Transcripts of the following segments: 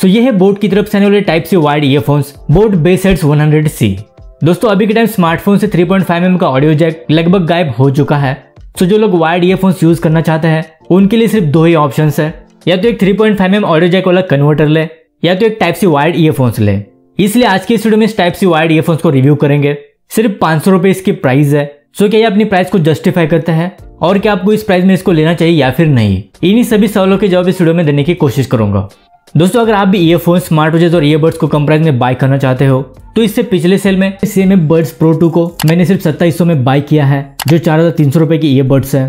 सो ये है बोट की तरफ़ से आने वाले type C wired earphones Boat bass heads one C दोस्तों, अभी के टाइम स्मार्टफ़ोन से 3.5 पॉइंट mm का ऑडियो जैक लगभग गायब हो चुका है। सो जो लोग वायर्ड ईयरफोन्स यूज़ करना चाहते हैं, उनके लिए सिर्फ़ दो ही ऑप्शन है। या तो एक 3.5 पॉइंट mm ऑडियो जैक वाला कन्वर्टर ले, या तो एक टाइप सी वायर्ड ईयरफोन्स ले। इसलिए आज के इस वीडियो में इस टाइप सी वायर्ड ईयरफोन्स को रिव्यू करेंगे। सिर्फ़ पाँच सौ रुपए इसकी प्राइस है। सो क्या ये अपनी प्राइस को जस्टिफाई करता है? और क्या आपको इस प्राइस में इसको लेना चाहिए या फिर नहीं? इन्हीं सभी सवालों के जवाब इस वीडियो में देने की कोशिश करूँगा। दोस्तों अगर आप भी ईयरफोन स्मार्ट वॉचेज और ईयरबड्स को कम प्राइस में बाय करना चाहते हो तो इससे पिछले सेल में सेम बर्ड्स प्रो टू को मैंने सिर्फ़ सत्ताईस में बाय किया है जो चार हज़ार तीन सौ रुपए की ईयरबड्स है।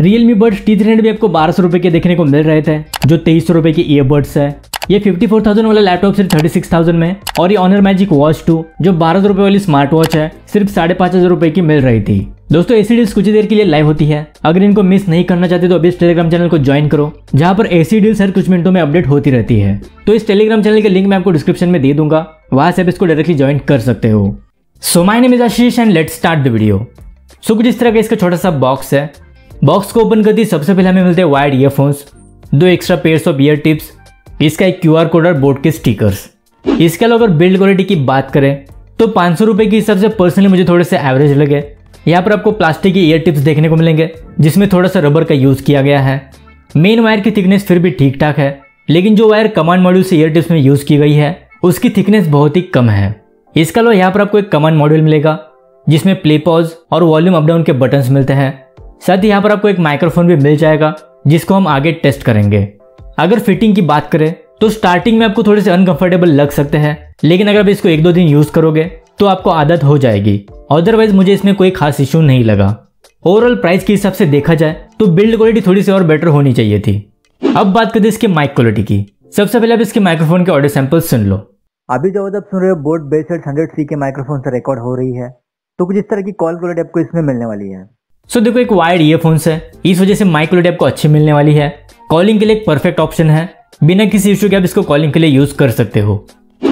रियलमी बर्ड्स टी थ्री भी आपको बारह सौ रुपए के देखने को मिल रहे थे जो तेईस सौ रुपए की ईयरबड्स है। ये 54,000 वाला लैपटॉप सिर्फ़ 36,000 में और ये ऑनर मैजिक वॉच टू जो बारह सौ रुपए वाली स्मार्ट वॉच है सिर्फ़ साढ़े पाँच हज़ार रुपए की मिल रही थी। दोस्तों, ऐसी डील्स कुछ देर के लिए लाइव होती है। अगर इनको मिस नहीं करना चाहते तो अभी इस टेलीग्राम चैनल को ज्वाइन करो, जहाँ पर एसी डील्स हर कुछ मिनटों में अपडेट होती रहती है। तो इस टेलीग्राम चैनल के लिंक मैं आपको डिस्क्रिप्शन में दे दूँगा, वहाँ से आप इसको डायरेक्टली ज्वाइन कर सकते हो। So my name is Ashish and let start the video so कुछ इस तरह का इसका छोटा सा बॉक्स है। बॉक्स को ओपन करती सबसे पहले हमें मिलते हैं वाइड ईयरफोन्स दो extra pairs of ear tips इसका एक क्यू आर कोड और बोर्ड के स्टिकर्स इसके अलावा अगर बिल्ड क्वालिटी की बात करें तो पाँच सौ के हिसाब से पर्सनली मुझे थोड़े से एवरेज लगे। यहाँ पर आपको प्लास्टिक के ईयर टिप्स देखने को मिलेंगे, जिसमें थोड़ा सा रबर का यूज़ किया गया है। मेन वायर की थिकनेस फिर भी ठीक ठाक है, लेकिन जो वायर कमांड मॉड्यूल से ईयर टिप्स में यूज़ की गई है, उसकी थिकनेस बहुत ही कम है। इसके अलावा यहाँ पर आपको एक कमांड मॉड्यूल मिलेगा, जिसमें प्ले पॉज और वॉल्यूम अपडाउन के बटन्स मिलते हैं। साथ ही यहाँ पर आपको एक माइक्रोफोन भी मिल जाएगा, जिसको हम आगे टेस्ट करेंगे। अगर फिटिंग की बात करें तो स्टार्टिंग में आपको थोड़े से अनकंफर्टेबल लग सकते हैं, लेकिन अगर आप इसको एक दो दिन यूज़ करोगे तो आपको आदत हो जाएगी। अदरवाइज़ मुझे इसमें कोई खास इशू नहीं लगा। ओवरऑल प्राइस के हिसाब से देखा जाए तो बिल्ड क्वालिटी थोड़ी सी और बेटर होनी चाहिए थी। अब बात करते इसके माइक क्वालिटी की। सबसे पहले आप इसके माइक्रोफोन के ऑडियो सैंपल सुन लो। अभी जो आप सुन रहे हो बोट बेसेट हंड्रेड सी के माइक्रोफोन से रिकॉर्ड हो रही है। तो कुछ इस तरह की कॉल क्वालिटी आपको इसमें मिलने वाली है। सो so, देखो एक वायर्ड ईयरफोन्स है। इस वजह से माइक क्वालिटी आपको अच्छी मिलने वाली है। कॉलिंग के लिए एक परफेक्ट ऑप्शन है। बिना किसी इश्यू के आप इसको कॉलिंग के लिए यूज़ कर सकते हो।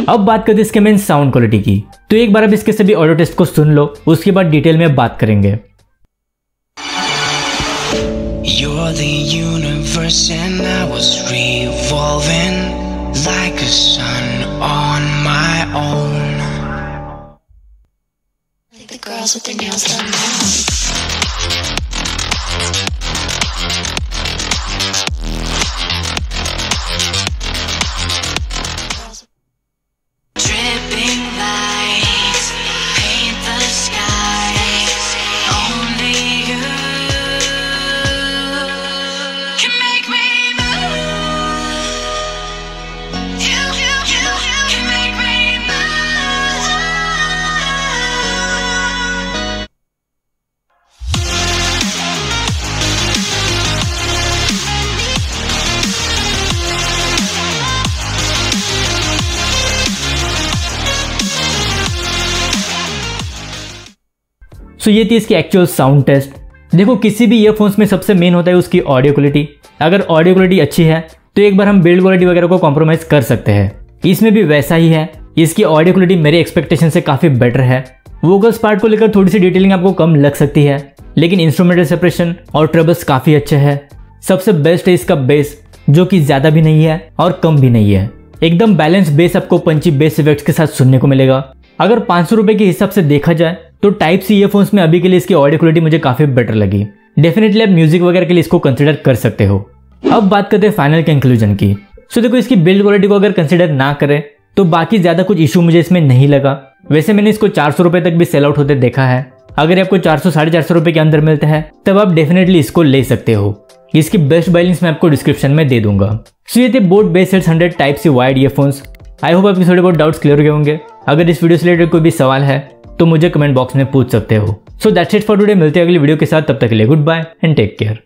अब बात करते इसके मेन साउंड क्वालिटी की। तो एक बार अब इसके सभी ऑडियो टेस्ट को सुन लो उसके बाद डिटेल में बात करेंगे। The girls with their nails done. सो ये थी इसकी एक्चुअल साउंड टेस्ट देखो, किसी भी ईयरफोन्स में सबसे मेन होता है उसकी ऑडियो क्वालिटी अगर ऑडियो क्वालिटी अच्छी है तो एक बार हम बिल्ड क्वालिटी वगैरह को कॉम्प्रोमाइज कर सकते हैं. इसमें भी वैसा ही है. इसकी ऑडियो क्वालिटी मेरे एक्सपेक्टेशन से काफ़ी बेटर है. वोकल्स पार्ट को लेकर थोड़ी सी डिटेलिंग आपको कम लग सकती है, लेकिन इंस्ट्रूमेंटल सेपरेशन और ट्रबल्स काफ़ी अच्छे हैं. सबसे बेस्ट है इसका बेस जो कि ज़्यादा भी नहीं है और कम भी नहीं है. एकदम बैलेंस बेस आपको पंची बेस इफेक्ट्स के साथ सुनने को मिलेगा. अगर पाँच सौ के हिसाब से देखा जाए तो टाइप सी ईयरफोन्स में अभी के लिए इसकी ऑडियो क्वालिटी मुझे काफ़ी बेटर लगी। डेफिनेटली आप म्यूज़िक वगैरह के लिए इसको कंसिडर कर सकते हो। अब बात करते हैं फाइनल कंक्लूजन की। सो देखो, इसकी बिल्ड क्वालिटी को अगर कंसिडर ना करें तो बाकी ज़्यादा कुछ इशू मुझे इसमें नहीं लगा। वैसे मैंने इसको चार सौ रुपए तक भी सेल आउट होते देखा है। अगर आपको चार सौ, साढ़े चार सौ रुपए के अंदर मिलता है, तब आप डेफिनेटली इसको ले सकते हो। इसकी बेस्ट बैलेंस मैं आपको डिस्क्रिप्शन में दे दूँगा। सो ये थे Boat bass hundred type C wired earphones I hope आपके थोड़े बहुत डाउट्स क्लियर हो गए होंगे। अगर इस वीडियो से रिलेटेड कोई भी सवाल है तो मुझे कमेंट बॉक्स में पूछ सकते हो। So that's it for today मिलते हैं अगली वीडियो के साथ। तब तक के लिए good bye and take care